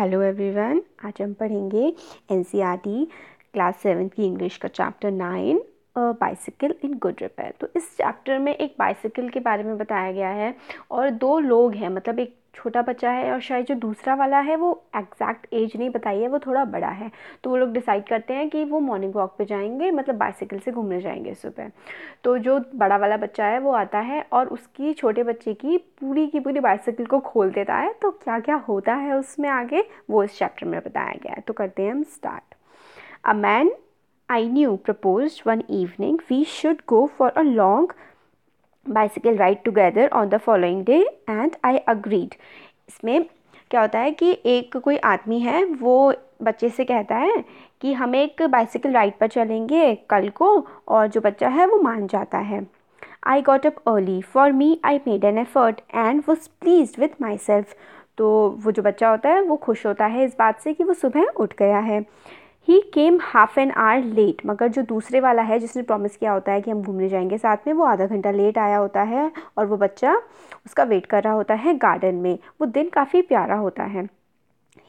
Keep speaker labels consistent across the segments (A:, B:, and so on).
A: Hello everyone आज हम पढ़ेंगे एन क्लास सेवन की इंग्लिश का chapter nine bicycle in good repair तो इस चैप्टर में एक बाइसिकल के बारे में बताया गया है और दो लोग हैं मतलब एक छोटा बच्चा है और शायद जो दूसरा वाला है, वो एग्जैक्ट एज नहीं बताई है वो थोड़ा बड़ा है। तो वो लोग डिसाइड करते हैं कि वो मॉर्निंग वॉक पे जाएँगे मतलब बाइसिकल से घूमने जाएँगे सुबह। तो जो बड़ा वाला बच्चा है, वो आता है और उसकी छोटे बच्चे की पूरी की पूरी बाइसिकल को खोल देता है। तो क्या क्या होता है उसमें आगे, वो इस चैप्टर में बताया गया है। तो करते हैं हम start a man I knew propose one evening we should go for a long bicycle ride together on the following day and I agreed इसमें क्या होता है कि एक कोई आदमी है, वो बच्चे से कहता है कि हम एक बाइसिकल राइड पर चलेंगे कल को और जो बच्चा है वो मान जाता है। I got up early for me I made an effort and was please with my self तो वो जो बच्चा होता है, वो खुश होता है इस बात से कि वो सुबह उठ गया है। He came half an hour late मगर जो दूसरे वाला है, जिसने प्रॉमिस किया होता है कि हम घूमने जाएँगे साथ में, वो आधा घंटा लेट आया होता है और वो बच्चा उसका वेट कर रहा होता है गार्डन में। वो दिन काफ़ी प्यारा होता है।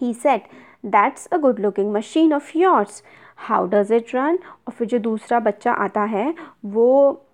A: He said that's a good looking machine of yours how does it run और फिर जो दूसरा बच्चा आता है, वो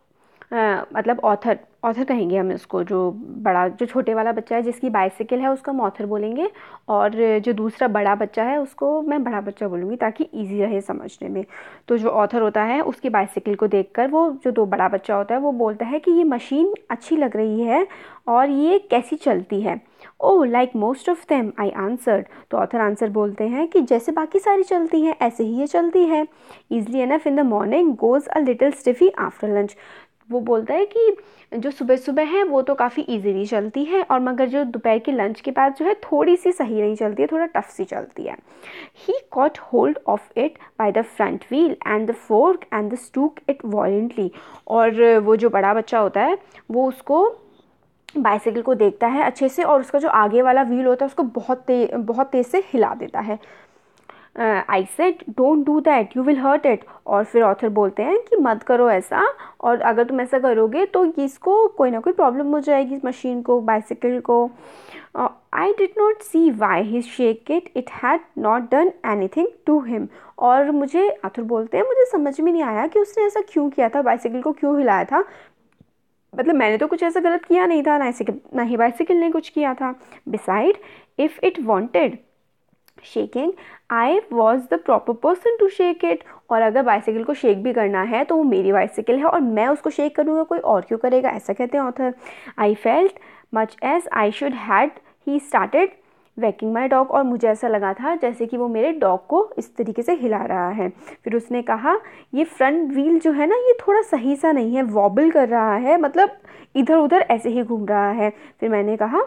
A: मतलब ऑथर ऑथर कहेंगे हम इसको, जो बड़ा, जो छोटे वाला बच्चा है, जिसकी बाइसिकल है, उसको हम ऑथर बोलेंगे। और जो दूसरा बड़ा बच्चा है, उसको मैं बड़ा बच्चा बोलूँगी, ताकि इजी रहे समझने में। तो जो ऑथर होता है, उसकी बाइसिकल को देखकर वो जो दो बड़ा बच्चा होता है, वो बोलता है कि ये मशीन अच्छी लग रही है और ये कैसी चलती है। ओ like most of them I answered तो ऑथर आंसर बोलते हैं कि जैसे बाकी सारी चलती हैं, ऐसे ही ये चलती है। Easily enough in the morning goes a little stiffy after lunch वो बोलता है कि जो सुबह सुबह है, वो तो काफ़ी इजीली चलती है और मगर जो दोपहर के लंच के बाद जो है थोड़ी सी सही नहीं चलती है, थोड़ा टफ सी चलती है। He caught hold of it by the front wheel and the fork and the stook it violently और वो जो बड़ा बच्चा होता है, वो उसको बाइसिकल को देखता है अच्छे से और उसका जो आगे वाला व्हील होता है, उसको बहुत तेज बहुत तेज़ से हिला देता है। I said don't do that you will hurt it और फिर ऑथर बोलते हैं कि, मत करो ऐसा. और अगर तुम ऐसा करोगे तो इसको कोई ना कोई प्रॉब्लम हो जाएगी इस मशीन को बाइसिकल को. I did not see why he shake it it had not done anything to him और मुझे आथुर बोलते हैं, मुझे समझ में नहीं आया कि उसने ऐसा क्यों किया था बाइसिकल को क्यों हिलाया था. मतलब मैंने तो कुछ ऐसा गलत किया नहीं था, ना ही बाइसिकल ने कुछ किया था. Beside if it wanted shaking I was the proper person to shake it और अगर बाइसिकल को शेक भी करना है तो वो मेरी बाइसिकल है और मैं उसको शेक करूँगा, कोई और क्यों करेगा? ऐसा कहते हैं author I felt much as I should had he started whacking my dog और मुझे ऐसा लगा था जैसे कि वो मेरे डॉग को इस तरीके से हिला रहा है। फिर उसने कहा, ये फ्रंट व्हील जो है ना, ये थोड़ा सही सा नहीं है वॉबल कर रहा है मतलब इधर उधर ऐसे ही घूम रहा है। फिर मैंने कहा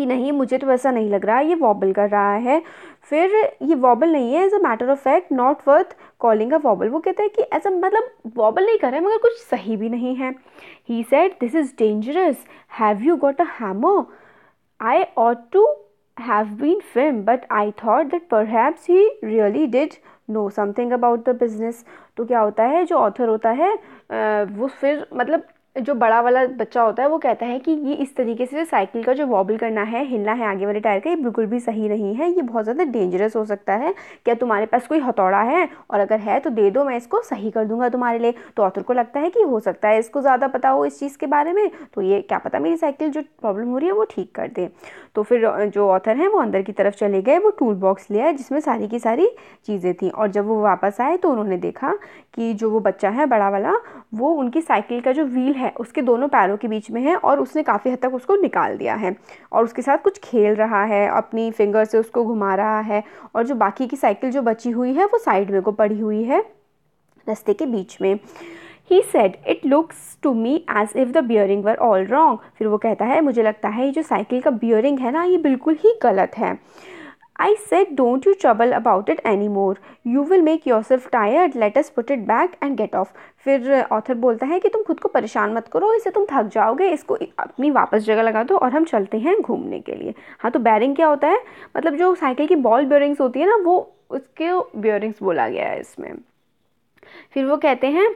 A: कि नहीं, मुझे तो ऐसा नहीं लग रहा, ये वॉबल कर रहा है। फिर ये वॉबल नहीं है as a matter of fact not worth calling a wobble वो कहते हैं कि एज अ मतलब वॉबल नहीं कर रहा है, मगर कुछ सही भी नहीं है। He said this is dangerous have you got a hammer I ought to have been film but I thought that perhaps he really did know something about the business तो क्या होता है, जो ऑथर होता है वो फिर मतलब जो बड़ा वाला बच्चा होता है, वो कहता है कि ये इस तरीके से साइकिल का जो वॉबल करना है, हिलना है आगे वाले टायर का, ये बिल्कुल भी सही नहीं है। ये बहुत ज़्यादा डेंजरस हो सकता है। क्या तुम्हारे पास कोई हथौड़ा है? और अगर है तो दे दो, मैं इसको सही कर दूँगा तुम्हारे लिए। तो ऑथर को लगता है कि हो सकता है इसको ज़्यादा पता हो इस चीज़ के बारे में। तो ये, क्या पता मेरी साइकिल जो प्रॉब्लम हो रही है, वो ठीक कर दे। तो फिर जो ऑथर हैं, वो अंदर की तरफ़ चले गए, वो टूल बॉक्स ले आए, जिसमें सारी की सारी चीज़ें थी। और जब वो वापस आए तो उन्होंने देखा कि जो वो बच्चा है, बड़ा वाला, वो उनकी साइकिल का जो व्हील है उसके दोनों पैरों के बीच में है और उसने काफ़ी हद तक उसको निकाल दिया है और उसके साथ कुछ खेल रहा है, अपनी फिंगर से उसको घुमा रहा है और जो बाकी की साइकिल जो बची हुई है वो साइड में को पड़ी हुई है रस्ते के बीच में। He said it looks to me as if the bearing were all wrong फिर वो कहता है, मुझे लगता है ये जो साइकिल का बियरिंग है ना, ये बिल्कुल ही गलत है। Don't you trouble about it any more you will make yourself tired let us put it back and get off फिर ऑथर बोलता है कि तुम खुद को परेशान मत करो, इसे तुम थक जाओगे, इसको अपनी वापस जगह लगा दो और हम चलते हैं घूमने के लिए। हाँ तो बैरिंग क्या होता है? मतलब जो साइकिल की बॉल बियरिंग्स होती है ना, वो उसके बियरिंग्स बोला गया है इसमें। फिर वो कहते हैं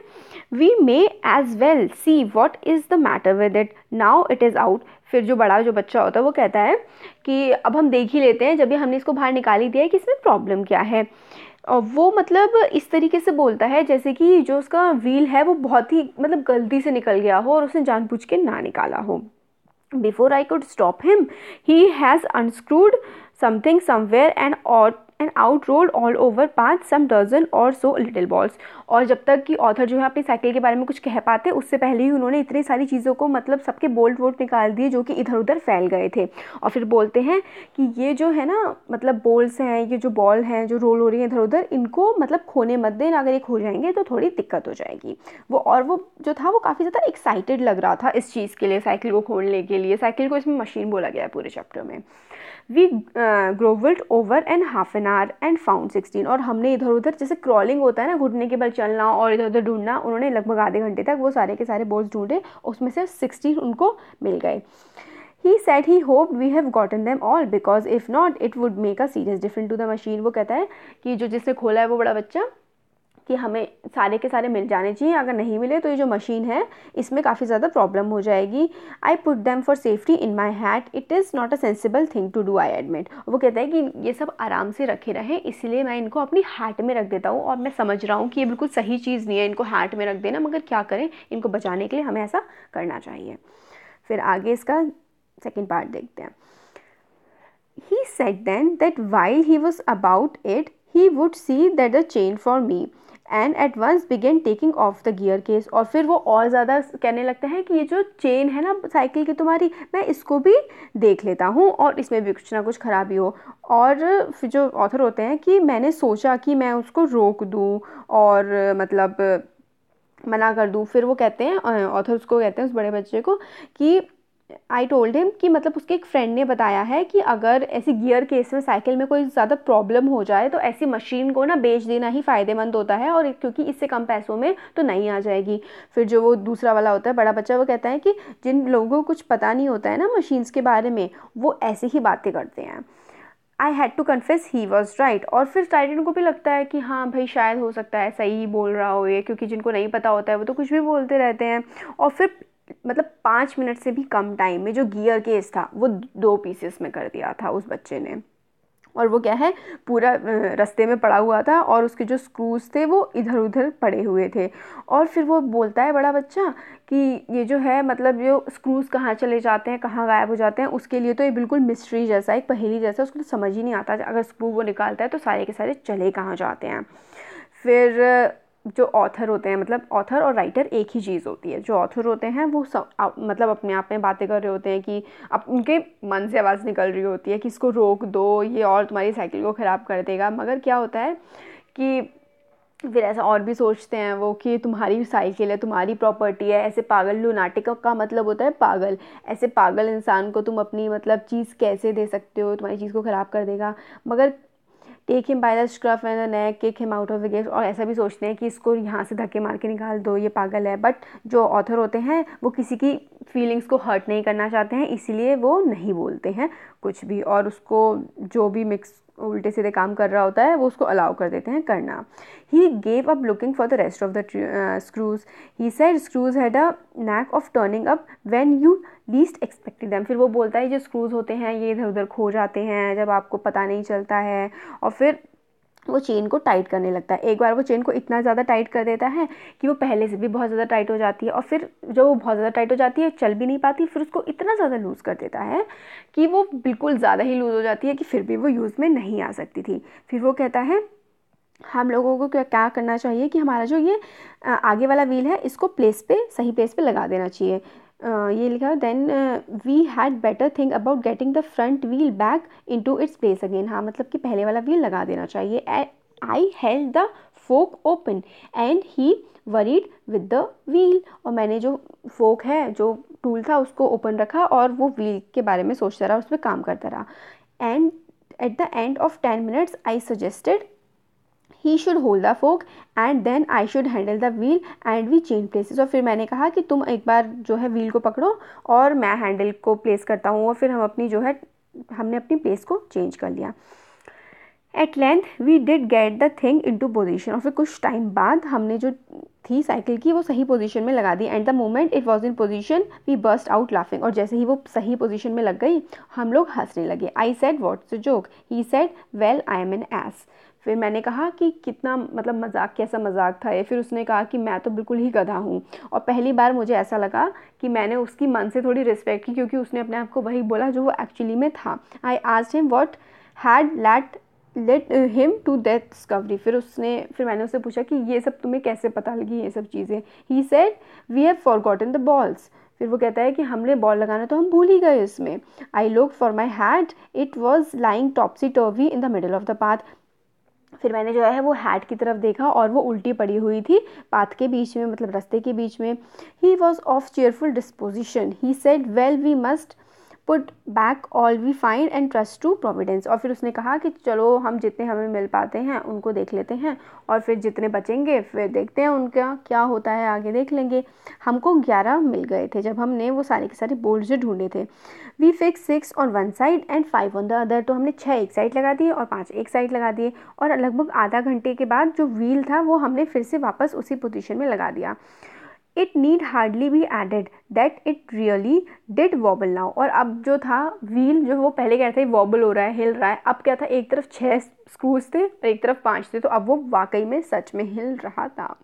A: we may as well see what is the matter with it now it is out फिर जो बड़ा जो बच्चा होता है, वो कहता है कि अब हम देख ही लेते हैं, जब भी हमने इसको बाहर निकाल ही दिया है कि इसमें प्रॉब्लम क्या है। और वो मतलब इस तरीके से बोलता है, जैसे कि जो उसका व्हील है, वो बहुत ही मतलब गलती से निकल गया हो और उसने जानबूझ के ना निकाला हो। Before I could stop him he has unscrewed something somewhere and और and out rolled all over पाँच सम डजन और सो लिटिल बॉल्स और जब तक कि ऑथर जो है अपनी साइकिल के बारे में कुछ कह पाते, उससे पहले ही उन्होंने इतनी सारी चीज़ों को मतलब सबके बोल्ट वोल्ट निकाल दिए जो कि इधर उधर फैल गए थे। और फिर बोलते हैं कि ये जो है ना मतलब बॉल्स हैं, ये जो बॉल हैं, जो रोल हो रही है इधर उधर इनको मतलब खोने मत देना अगर ये खो जाएँगे तो थोड़ी दिक्कत हो जाएगी। वो और वो जो था, वो काफ़ी ज़्यादा एक्साइटेड लग रहा था इस चीज़ के लिए साइकिल को खोलने के लिए। साइकिल को इसमें मशीन बोला गया है पूरे चैप्टर में। We grovelled over and half an hour and found sixteen और हमने इधर उधर जैसे क्रॉलिंग होता है ना, घुटने के बल चलना और इधर उधर ढूंढना, उन्होंने लगभग आधे घंटे तक वो सारे के सारे बोर्ड्स ढूंढे, उसमें से सिक्सटीन उनको मिल गए। He said he hope we have gotten them all because if not it would make a serious different to the machine वो कहता है कि जो जिसने खोला है वो बड़ा बच्चा कि हमें सारे के सारे मिल जाने चाहिए, अगर नहीं मिले तो ये जो मशीन है, इसमें काफ़ी ज़्यादा प्रॉब्लम हो जाएगी। I put them for safety in my hat it is not a sensible thing to do I admit वो कहता है कि ये सब आराम से रखे रहें, इसलिए मैं इनको अपनी हैट में रख देता हूँ और मैं समझ रहा हूँ कि ये बिल्कुल सही चीज़ नहीं है, इनको हैट में रख देना, मगर क्या करें, इनको बचाने के लिए हमें ऐसा करना चाहिए। फिर आगे इसका सेकेंड पार्ट देखते हैं। He said then that while he was about it he would see that the chain for me and at once began taking off the gear case और फिर वो और ज़्यादा कहने लगता है कि ये जो चेन है ना साइकिल की तुम्हारी, मैं इसको भी देख लेता हूँ और इसमें भी कुछ ना कुछ खराबी हो। और फिर जो ऑथर होते हैं कि मैंने सोचा कि मैं उसको रोक दूँ और मतलब मना कर दूँ। फिर वो कहते हैं ऑथर उसको कहते हैं उस बड़े बच्चे को कि आई टोल्ड हिम कि मतलब उसके एक फ्रेंड ने बताया है कि अगर ऐसी गियर केस में साइकिल में कोई ज़्यादा प्रॉब्लम हो जाए तो ऐसी मशीन को ना बेच देना ही फ़ायदेमंद होता है और क्योंकि इससे कम पैसों में तो नहीं आ जाएगी। फिर जो वो दूसरा वाला होता है, बड़ा बच्चा, वो कहता है कि जिन लोगों को कुछ पता नहीं होता है ना मशीन्स के बारे में, वो ऐसी ही बातें करते हैं। I had to confess he was right और फिर टाइटन को भी लगता है कि हाँ भाई, शायद हो सकता है सही बोल रहा हो ये, क्योंकि जिनको नहीं पता होता है, वो तो कुछ भी बोलते रहते हैं। और फिर मतलब पाँच मिनट से भी कम टाइम में जो गियर केस था, वो दो पीसेस में कर दिया था उस बच्चे ने। और वो क्या है, पूरा रास्ते में पड़ा हुआ था और उसके जो स्क्रूज थे वो इधर उधर पड़े हुए थे। और फिर वो बोलता है बड़ा बच्चा कि ये जो है मतलब जो स्क्रूज कहाँ चले जाते हैं, कहाँ गायब हो जाते हैं, उसके लिए तो ये बिल्कुल मिस्ट्री जैसा, एक पहेली जैसा, उसको तो समझ ही नहीं आता। अगर स्क्रू वो निकालता है तो सारे के सारे चले कहाँ जाते हैं। फिर जो ऑथर होते हैं मतलब ऑथर और राइटर एक ही चीज़ होती है। जो ऑथर होते हैं, वो सब मतलब अपने आप में बातें कर रहे होते हैं कि अब उनके मन से आवाज़ निकल रही होती है कि इसको रोक दो, ये और तुम्हारी साइकिल को ख़राब कर देगा। मगर क्या होता है कि फिर ऐसा और भी सोचते हैं वो कि तुम्हारी साइकिल है, तुम्हारी प्रॉपर्टी है। ऐसे पागल लुनाटिक का मतलब होता है पागल। ऐसे पागल इंसान को तुम अपनी मतलब चीज़ कैसे दे सकते हो? तुम्हारी चीज़ को ख़राब कर देगा। मगर take him by the scruff and the neck kick him out of the gate और ऐसा भी सोचते हैं कि इसको यहाँ से धक्के मार के निकाल दो, ये पागल है। बट जो ऑथर होते हैं, वो किसी की फीलिंग्स को हर्ट नहीं करना चाहते हैं, इसीलिए वो नहीं बोलते हैं कुछ भी। और उसको जो भी मिक्स उल्टे सीधे काम कर रहा होता है, वो उसको अलाउ कर देते हैं करना। He gave up looking for the rest of the screws he said screws had a knack of turning up when you least expected them फिर वो बोलता है जो स्क्रूज होते हैं, ये इधर उधर खो जाते हैं, जब आपको पता नहीं चलता है। और फिर वो चेन को टाइट करने लगता है। एक बार वो चेन को इतना ज़्यादा टाइट कर देता है कि वो पहले से भी बहुत ज़्यादा टाइट हो जाती है और फिर जब वो बहुत ज़्यादा टाइट हो जाती है, चल भी नहीं पाती, फिर उसको इतना ज़्यादा लूज़ कर देता है कि वो बिल्कुल ज़्यादा ही लूज़ हो जाती है कि फिर भी वो यूज़ में नहीं आ सकती थी। फिर वो कहता है, हम लोगों को क्या क्या करना चाहिए कि हमारा जो ये आगे वाला व्हील है, इसको प्लेस पे, सही प्लेस पे लगा देना चाहिए। ये लिखा then we had better think about getting the front wheel back into its place again हाँ मतलब कि पहले वाला व्हील लगा देना चाहिए। I held the fork open and he worried with the wheel और मैंने जो फोक है, जो टूल था, उसको ओपन रखा और वो व्हील के बारे में सोचता रहा उस पर काम करता रहा। And at the end of ten minutes I suggested he should hold the fork and then I should handle the wheel and we change places और फिर मैंने कहा कि तुम एक बार जो है व्हील को पकड़ो और मैं हैंडल को प्लेस करता हूँ और फिर हम अपनी जो है, हमने अपनी प्लेस को चेंज कर लिया। At length we did get the thing into position और फिर कुछ टाइम बाद हमने जो थी साइकिल की, वो सही पोजीशन में लगा दी। And the moment it was in position we burst out laughing और जैसे ही वो सही पोजीशन में लग गई, हम लोग हंसने लगे। I said what's joke he said well I am an ass फिर मैंने कहा कि कितना मतलब मज़ाक, कैसा मज़ाक था ये। फिर उसने कहा कि मैं तो बिल्कुल ही गधा हूँ। और पहली बार मुझे ऐसा लगा कि मैंने उसकी मन से थोड़ी रिस्पेक्ट की क्योंकि उसने अपने आप को वही बोला जो वो एक्चुअली में था। आई आज him what had led led him to that discovery फिर उसने, फिर मैंने उससे पूछा कि ये सब तुम्हें कैसे पता लगी ये सब चीज़ें? He said we have forgotten the balls फिर वो कहता है कि हमने बॉल लगाना तो हम भूल ही गए इसमें। I look for my hat it was lying topsy turvy in the middle of the path फिर मैंने जो है वो हैट की तरफ़ देखा और वो उल्टी पड़ी हुई थी पाथ के बीच में मतलब रास्ते के बीच में। He was of cheerful disposition he said well we must put back all we find and trust to providence. और फिर उसने कहा कि चलो, हम जितने हमें मिल पाते हैं, उनको देख लेते हैं। और फिर जितने बचेंगे, फिर देखते हैं उनका क्या होता है, आगे देख लेंगे। हमको ग्यारह मिल गए थे जब हमने वो सारे के सारे बोल्ड जो ढूंढे थे। We fix six on one side and five on the other. तो हमने छः एक साइड लगा दिए और पाँच एक साइड लगा दिए। और लगभग आधा घंटे के बाद जो व्हील था, वो हमने फिर से वापस उसी पोजिशन में लगा दिया। It need hardly be added that it really did wobble now और अब जो था व्हील जो वो पहले कह रहे थे वॉबल हो रहा है, हिल रहा है। अब क्या था, एक तरफ़ छः स्क्रूज थे और एक तरफ़ पाँच थे तो अब वो वाकई में सच में हिल रहा था।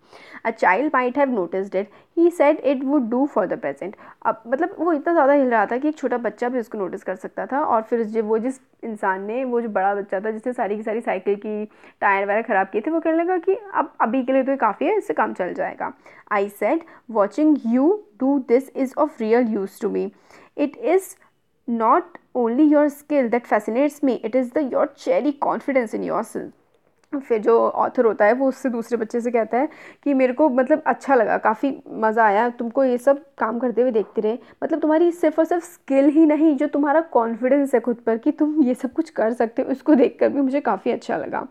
A: A child might have noticed it he said it would do for the present अब मतलब वो इतना ज़्यादा हिल रहा था कि एक छोटा बच्चा भी उसको नोटिस कर सकता था और फिर जब वो जिस इंसान ने, वो जो बड़ा बच्चा था, जिसने सारी की सारी साइकिल की टायर वगैरह ख़राब किए थे, वो कहने लगा कि अब, अभी के लिए तो काफ़ी है, इससे काम चल जाएगा। I said watching you do this is of real use to me it is not only your skill that fascinates me, it is the, your cherry confidence in yourself. फिर जो ऑथर होता है, वो उससे दूसरे बच्चे से कहता है कि मेरे को मतलब अच्छा लगा, काफ़ी मज़ा आया, तुमको ये सब काम करते हुए देखते रहे। मतलब तुम्हारी सिर्फ़ और सिर्फ़ स्किल ही नहीं, जो तुम्हारा कॉन्फिडेंस है खुद पर कि तुम ये सब कुछ कर सकते हो, उसको देख कर भी मुझे काफ़ी अच्छा लगा।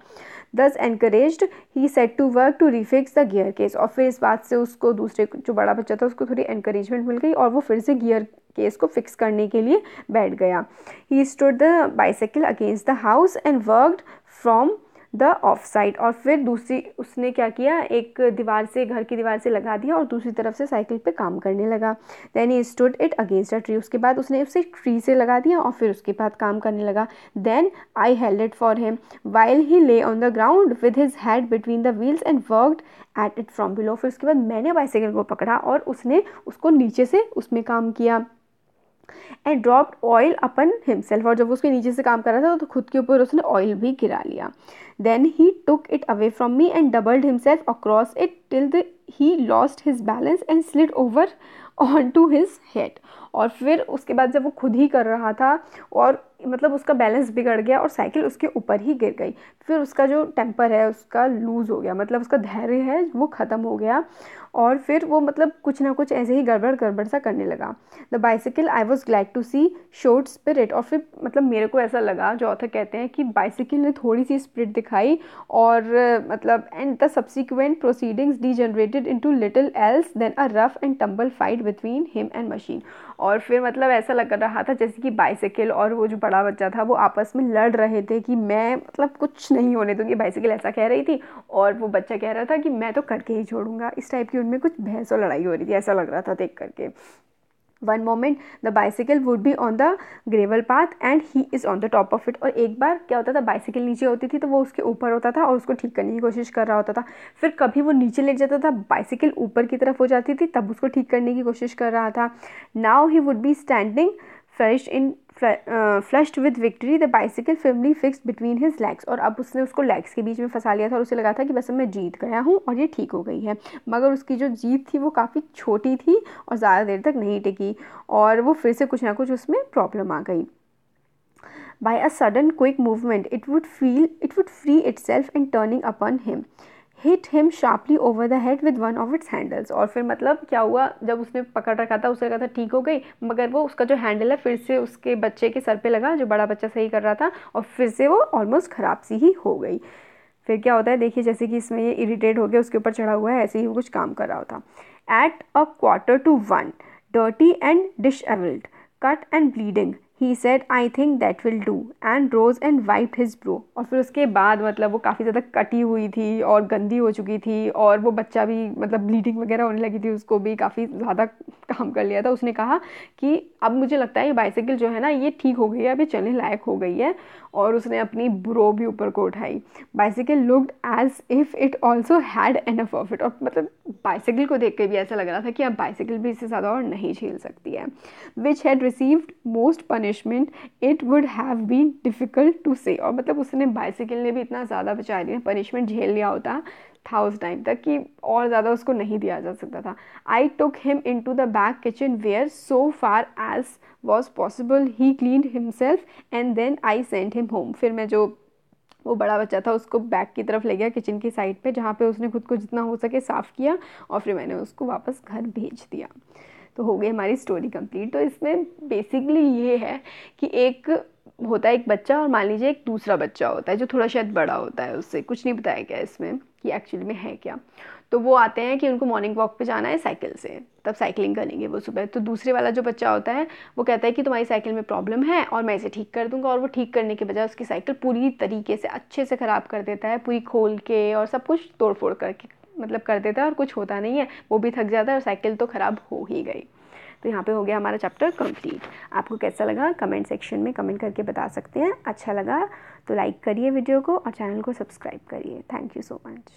A: Thus encouraged he set to work to refix the gear case और फिर इस बात से उसको दूसरे जो बड़ा बच्चा था, उसको थोड़ी एनकरेजमेंट मिल गई और वो फिर से गियर केस को फिक्स करने के लिए बैठ गया। He stood the bicycle against the house and worked from the off side और फिर दूसरी, उसने क्या किया? एक दीवार से, घर की दीवार से लगा दिया और दूसरी तरफ़ से साइकिल पे काम करने लगा। Then he stood it against a tree उसके बाद उसने उसे ट्री से लगा दिया और फिर उसके बाद काम करने लगा। Then I held it for him while he lay on the ground with his head between the wheels and worked at it from below फिर उसके बाद मैंने बाइसाइकिल को पकड़ा और उसने उसको नीचे से उसमें काम किया। And dropped oil upon himself और जब उसके नीचे से काम कर रहा था तो खुद के ऊपर उसने ऑयल भी गिरा लिया। Then he took it away from me and doubled himself across it till the he lost his balance and slid over on to his head और फिर उसके बाद जब वो खुद ही कर रहा था और मतलब उसका बैलेंस बिगड़ गया और साइकिल उसके ऊपर ही गिर गई, फिर उसका जो टेम्पर है, उसका लूज़ हो गया मतलब उसका धैर्य है, वो ख़त्म हो गया और फिर वो मतलब कुछ ना कुछ ऐसे ही गड़बड़ गड़बड़ सा करने लगा। The bicycle I was glad to see showed spirit और फिर मतलब मेरे को ऐसा लगा, जो ऑथर कहते हैं कि बाइसिकल ने थोड़ी सी स्पिरिट दिखाई और मतलब and the subsequent proceedings degenerated into little else than a rough and tumble fight between him and machine और फिर मतलब ऐसा लग रहा था जैसे कि बाइसाइकिल और वो जो बड़ा बच्चा था, वो आपस में लड़ रहे थे कि मैं मतलब कुछ नहीं होने दूँगी। बाइसाइकिल ऐसा कह रही थी और वो बच्चा कह रहा था कि मैं तो करके ही छोड़ूँगा। इस टाइप की उनमें कुछ बहस और लड़ाई हो रही थी, ऐसा लग रहा था देख करके। One moment the bicycle would be on the gravel path and he is on the top of it और एक बार क्या होता था? बाइसिकल नीचे होती थी तो वो उसके ऊपर होता था और उसको ठीक करने की कोशिश कर रहा होता था। फिर कभी वो नीचे लेट जाता था बाइसिकल ऊपर की तरफ़ हो जाती थी, तब उसको ठीक करने की कोशिश कर रहा था। Now he would be standing fresh in flushed with victory the bicycle firmly fixed between his legs और अब उसने उसको लेग्स के बीच में फंसा लिया था और उसे लगा था कि बस मैं जीत गया हूँ और ये ठीक हो गई है। मगर उसकी जो जीत थी वो काफ़ी छोटी थी और ज़्यादा देर तक नहीं टिकी और वो फिर से कुछ ना कुछ उसमें प्रॉब्लम आ गई। By a sudden quick movement, it would feel, it would free itself and turning upon him hit him sharply over the head with one of its handles और फिर मतलब क्या हुआ? जब उसने पकड़ रखा था, उसे लगा था ठीक हो गई, मगर वो उसका जो हैंडल है, फिर से उसके बच्चे के सर पे लगा, जो बड़ा बच्चा सही कर रहा था, और फिर से वो ऑलमोस्ट ख़राब सी ही हो गई। फिर क्या होता है? देखिए, जैसे कि इसमें ये इरीटेट हो गया, उसके ऊपर चढ़ा हुआ है, ऐसे ही वो कुछ काम कर रहा होता। At a quarter to one dirty and dishevelled cut and bleeding he said I think that will do and rose and wipe his brow और फिर उसके बाद मतलब वो काफ़ी ज़्यादा कटी हुई थी और गंदी हो चुकी थी और वो बच्चा भी मतलब ब्लीडिंग वगैरह होने लगी थी, उसको भी काफ़ी ज़्यादा काम कर लिया था, उसने कहा कि अब मुझे लगता है ये बाइसाइकिल जो है ना, ये ठीक हो गई है, अभी चलने लायक हो गई है। और उसने अपनी ब्रो भी ऊपर को उठाई। Bicycle looked as if it also had enough of it और मतलब बाइसाइकिल को देख के भी ऐसा लग रहा था कि अब बाइसाइकिल भी इससे ज़्यादा और नहीं झेल सकती है। Which had received most punishment it would have been difficult to say और मतलब उसने बाइसाइकिल ने भी इतना ज़्यादा बेचारी ने पनिशमेंट झेल लिया होता था उस टाइम तक कि और ज़्यादा उसको नहीं दिया जा सकता था। I took him into the back kitchen where so far as was possible he clean himself and then I send him home फिर मैं जो वो बड़ा बच्चा था उसको बैक की तरफ़ ले गया किचन की साइड पे, जहाँ पे उसने खुद को जितना हो सके साफ़ किया और फिर मैंने उसको वापस घर भेज दिया। तो हो गई हमारी स्टोरी कंप्लीट तो इसमें बेसिकली ये है कि एक होता है एक बच्चा और मान लीजिए एक दूसरा बच्चा होता है जो थोड़ा शायद बड़ा होता है उससे, कुछ नहीं बताया गया इसमें। कि एक्चुअली में है क्या? तो वो आते हैं कि उनको मॉर्निंग वॉक पे जाना है साइकिल से। तब साइकिलिंग करेंगे वो सुबह। तो दूसरे वाला जो बच्चा होता है, वो कहता है कि तुम्हारी साइकिल में प्रॉब्लम है और मैं इसे ठीक कर दूँगा और वो ठीक करने के बजाय उसकी साइकिल पूरी तरीके से अच्छे से ख़राब कर देता है, पूरी खोल के और सब कुछ तोड़ फोड़ करके मतलब कर देता है और कुछ होता नहीं है। वो भी थक जाता है और साइकिल तो ख़राब हो ही गई। तो यहाँ पे हो गया हमारा चैप्टर कंप्लीट आपको कैसा लगा? कमेंट सेक्शन में कमेंट करके बता सकते हैं। अच्छा लगा। तो लाइक करिए वीडियो को और चैनल को सब्सक्राइब करिए. Thank you so much